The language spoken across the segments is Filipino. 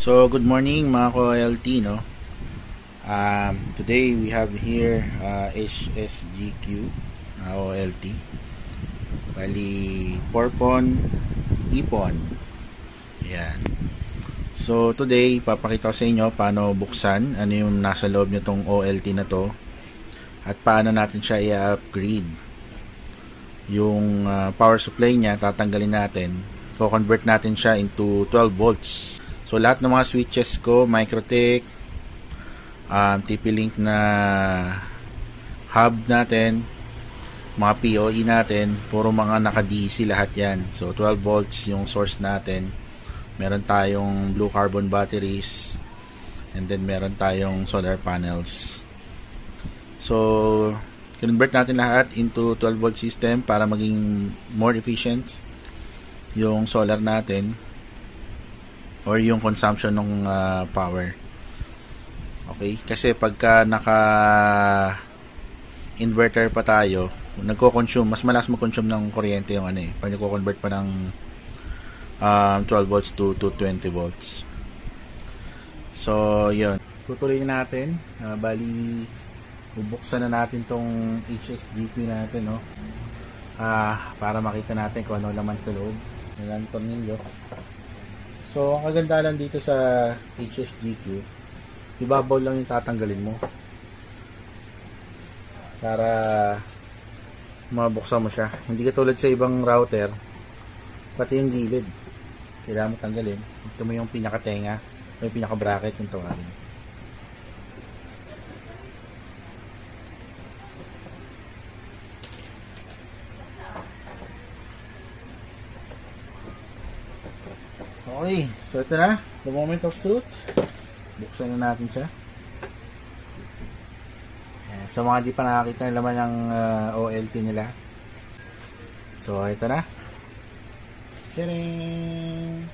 So, good morning mga ko-LT, no? Um, today, we have here uh, HSGQ uh, OLT. Bali, Porpon, Ipon. Ayan. So, today, papakita ko sa inyo paano buksan, ano yung nasa loob nitong OLT na to, at paano natin siya i-upgrade. Yung uh, power supply niya, tatanggalin natin. So, convert natin siya into 12 volts. So lahat ng mga switches ko, Microtech, um, TP-Link na hub natin, mga POE natin, puro mga naka-DC lahat yan. So 12 volts yung source natin. Meron tayong blue carbon batteries and then meron tayong solar panels. So convert natin lahat into 12 volt system para maging more efficient yung solar natin or yung consumption ng uh, power. Okay? Kasi pagka naka inverter pa tayo, nagko-consume, mas malakas mag-consume ng kuryente yung ano eh. Pag nagko-convert pa ng um, 12 volts to, to 20 volts. So, yun. Tutuloy natin. Uh, bali, bubuksan na natin tong HSDQ natin, no? Ah, para makita natin kung ano laman sa loob. Ilan tornilyo. So, ang kagandahan dito sa HSGQ, ibabaw lang yung tatanggalin mo. Para mabuksan mo siya. Hindi katulad sa ibang router, pati yung gilid. Kailangan mo tanggalin. Ito mo yung pinakatenga, may pinaka-bracket yung tawagin. Okay, so ito na, the moment of truth. Buksan na natin siya. Sa so, mga di pa nakakita ng laman ng uh, OLT nila. So, ito na. Charing!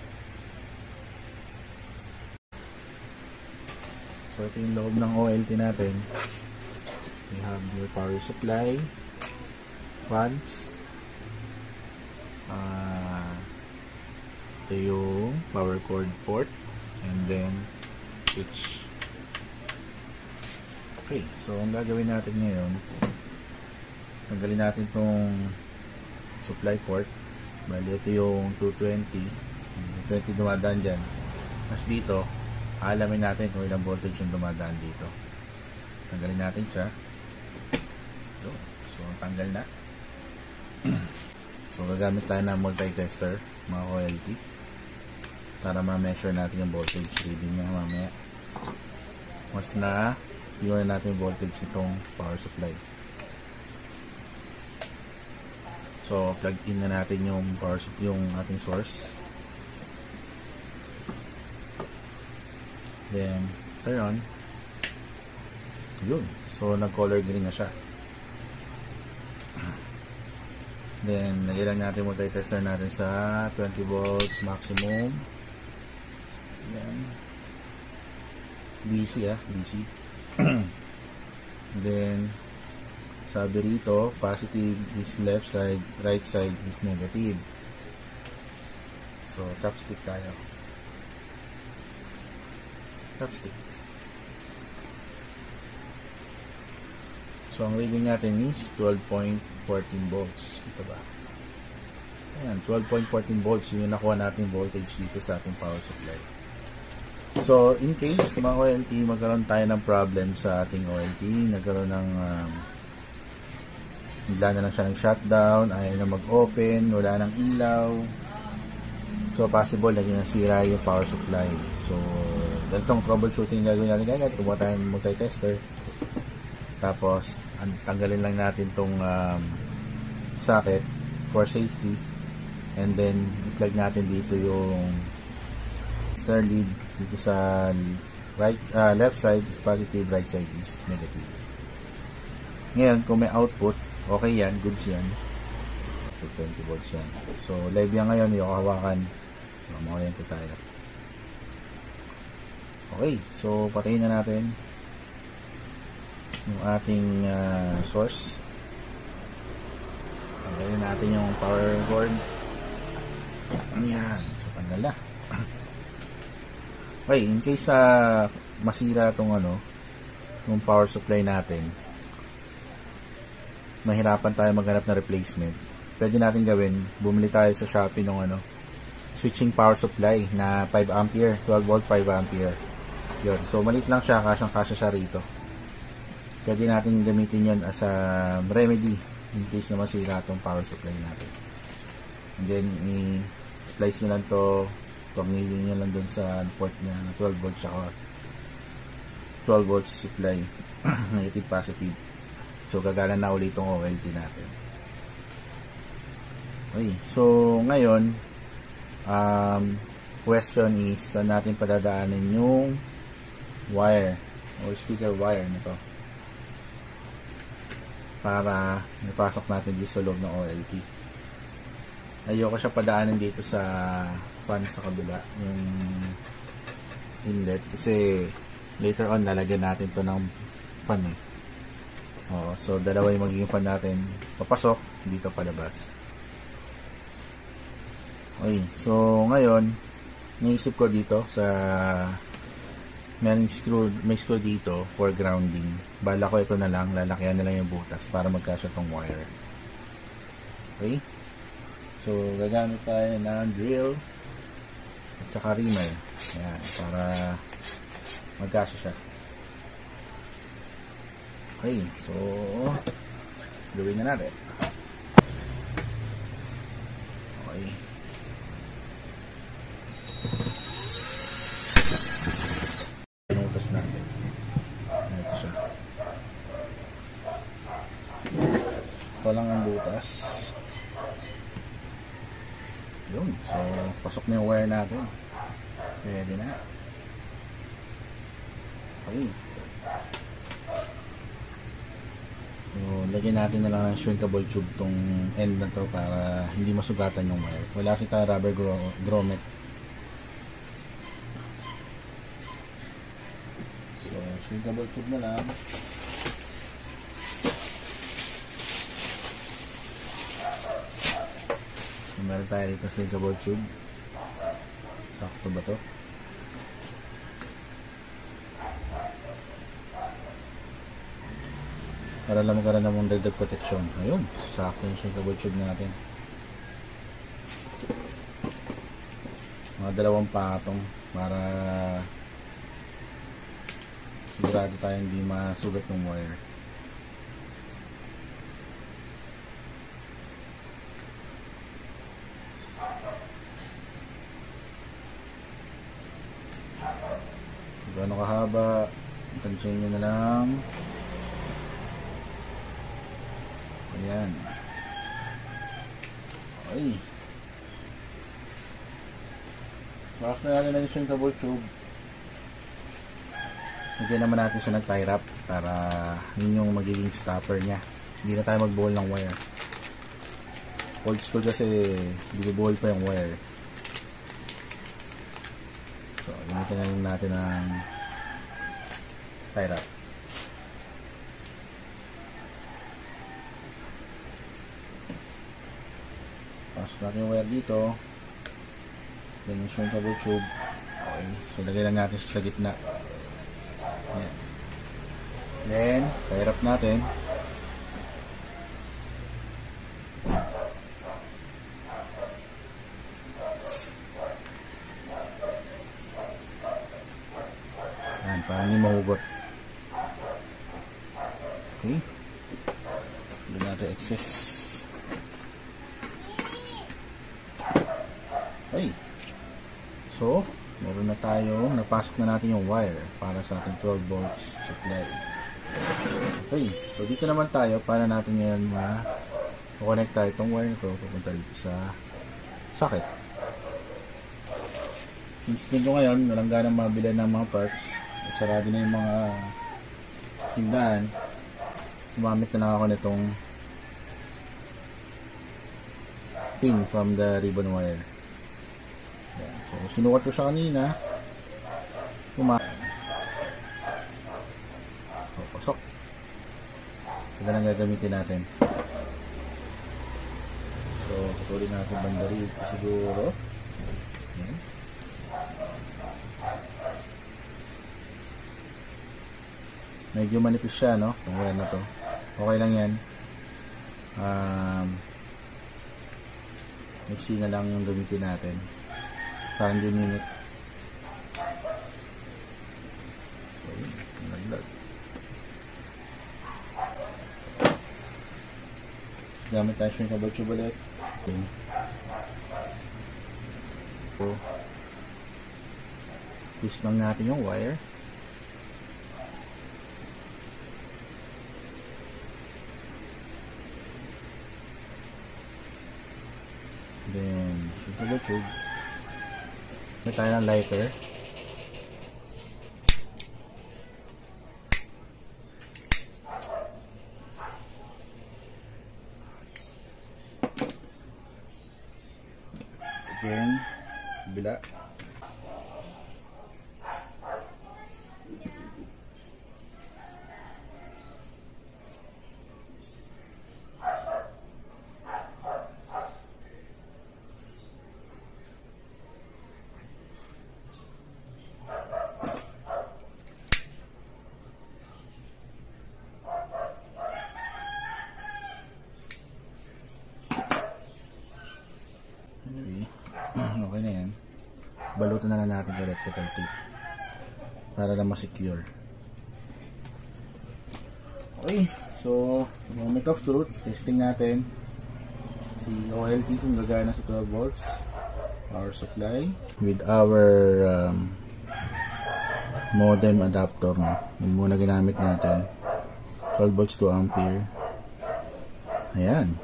So, ito yung loob ng OLT natin. We have your power supply, fans, uh, ito yung power cord port. And then switch. Okay so ang gagawin natin ngayon tanggalin natin tong supply port. Bali ito yung 220 220 dumadaan dyan. Mas dito alamin natin kung ilang voltage yung dumadaan dito. Tanggalin natin siya. So, so tanggal na. So gagamit tayo ng multi-tester mga OLT para ma-measure natin yung voltage reading niya mamaya. Once na iwan natin yung voltage itong power supply. So plug in na natin yung power yung ating source. Then turn on. Yun. So nag color green na siya. Then lagyan natin multi-tester natin sa 20 volts maximum yan. DC ah, DC. Then, sabi rito, positive is left side, right side is negative. So, chopstick tayo. Chopstick. So, ang reading natin is 12.14 volts. Ito ba? Ayan, 12.14 volts. Yun yung nakuha natin voltage dito sa ating power supply. So, in case mga OLT, magkaroon tayo ng problem sa ating OLT, nagkaroon ng um, na lang siya ng shutdown, ayaw na mag-open, wala nang ilaw. So, possible na nasira yung power supply. So, ganitong troubleshooting gagawin natin kagad. Kumuha tayo ng multi-tester. Tapos, tanggalin lang natin tong um, socket for safety. And then, i-plug natin dito yung star lead dito sa right uh, left side is positive, right side is negative. Ngayon, kung may output, okay yan, goods yan. So, 20 volts yan. So, live yan ngayon, yung hawakan. So, makuryente tayo. Okay, so patayin na natin yung ating uh, source. Tanggalin natin yung power cord. Ayan, so tanggal na. Okay, in case sa masira tong ano, yung power supply natin, mahirapan tayo maghanap ng replacement. Pwede natin gawin, bumili tayo sa Shopee ng ano, switching power supply na 5 ampere, 12 volt 5 ampere. Yun. So, maliit lang siya, kasyang kasya siya rito. Pwede natin gamitin yan as a remedy in case na masira itong power supply natin. And then, i-splice nyo lang to tornilyo nyo lang dun sa port niya na 12 volts saka 12 volts supply negative positive. So gagana na ulit itong OLT natin. Okay so ngayon um, question is saan natin padadaanin yung wire or speaker wire nito? Para napasok natin dito sa loob ng OLT ayoko siya padaanin dito sa fan sa kabila yung inlet. Kasi later on lalagyan natin to ng fan eh. Oo, so dalawa yung magiging fan natin. Papasok dito palabas. Okay so ngayon naisip ko dito sa may screw, may screw dito for grounding. Bala ko ito na lang lalakyan na lang yung butas para magkasya tong wire. Okay? So gagamit tayo ng drill at saka reamer Ayan, para magkasya siya. Okay so gawin na natin okay pinutas natin ito siya ito lang ang butas yun so pasok na yung wire natin. Pwede na. Okay. So lagyan natin na lang ng shrinkable tube tong end na to para hindi masugatan yung wire. Wala kasi tayo rubber gro grommet. So shrinkable tube na lang meron tayo dito shrinkable tube. Sakto ba to? Para lang magkaroon ng mong dagdag protection ayun sakto yung shrinkable tube natin. Mga dalawang patong para sigurado tayo hindi masugat ng wire gaano kahaba tansyahin nyo na lang. Ayan. Ay bakit na natin na yung double tube? Lagyan naman natin siya ng tie wrap para yun yung magiging stopper niya. Hindi na tayo magbuhol ng wire. Old school kasi binubuhol pa yung wire. So, gamitin na natin ng tie wrap. Pasok natin yung wire dito. Then yung shrinkable tube. Okay. So, lagay lang natin sa gitna. Ayan. Then, tie wrap natin. Ayan, para hindi mahugot. Okay. Natin excess. Okay. So, meron na tayo, napasok na natin yung wire para sa ating 12 volts supply. Okay. So, dito naman tayo para natin ngayon ma connect tayo itong wire na ito pupunta dito sa socket. Since nito ngayon, walang ganang mabila ng mga parts at sarado na yung mga tindahan, gumamit na lang ako nitong thing from the ribbon wire. So sinukat ko siya kanina. So, pasok. Ito lang gagamitin natin. So patuloy natin banda rito siguro. Medyo manipis siya no? Kung wala na to okay lang yan. Um, mixi na lang yung gamitin natin. Parang di minute ayun naglag gamit tayo yung kabal tube ulit okay. so twist lang natin yung wire Then, susunod tube. May tayo ng lighter. Again, bila. Anyway, okay na yan. Na sa electrical tape. Para lang ma-secure. Okay, so, moment of truth. Testing natin. Si OLT kung gagana sa 12 volts. Power supply. With our um, modem adapter. No? Yung muna ginamit natin. 12 volts to ampere. Ayan.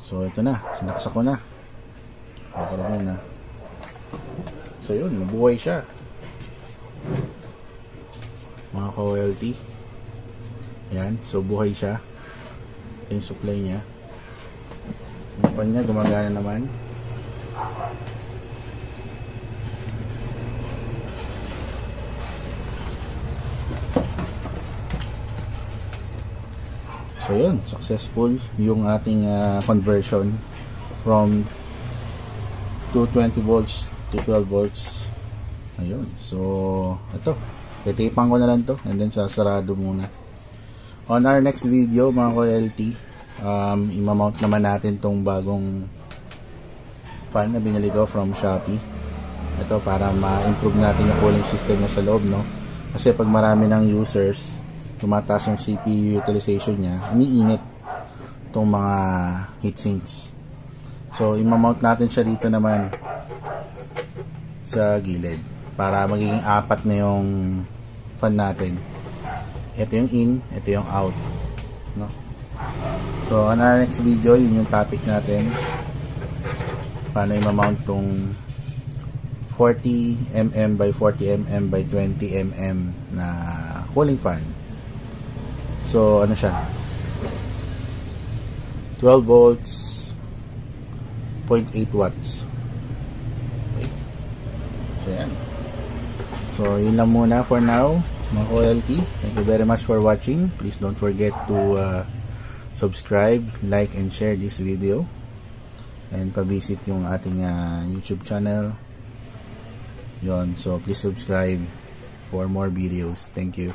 So, ito na. Sinaksa ko na. Okay na muna. So yun, mabuhay siya. Mga ka-OLT. Yan, so buhay siya. Ito yung supply niya. Yung pan niya, gumagana naman. So yun, successful yung ating uh, conversion from 220 volts to 12 volts. Ayun. So ito titipan ko na lang to and then sasarado muna. On our next video mga ko-LT um, imamount naman natin tong bagong fan na binili ko from Shopee. Ito para ma-improve natin yung cooling system niya sa loob no? Kasi pag marami ng users tumataas yung CPU utilization niya umiinit itong mga heatsinks So, imamount natin siya dito naman sa gilid para magiging apat na yung fan natin. Ito yung in, ito yung out. No? So, on our next video, yun yung topic natin. Paano imamount tong 40 mm by 40 mm by 20 mm na cooling fan. So, ano siya? 12 volts 0.8 watts. Okay. So, yun lang muna for now, mga OLT. Thank you very much for watching. Please don't forget to uh, subscribe, like, and share this video. And pa-visit yung ating uh, YouTube channel. Yon, so please subscribe for more videos. Thank you.